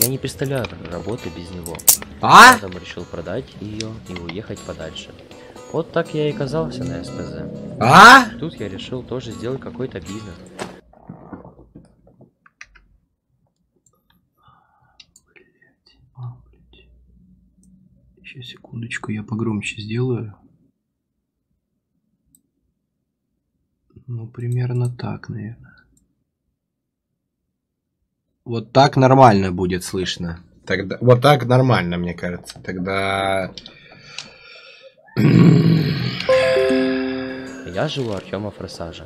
Я не представляю работы без него. А? Потом решил продать ее и уехать подальше. Вот так я и оказался на СПЗ. А? Тут я решил тоже сделать какой-то бизнес. А, Сейчас, секундочку, я погромче сделаю. Ну, примерно так, наверное. Вот так нормально будет слышно. Тогда, вот так нормально, мне кажется. Тогда... Я жил у Артема Форсажа.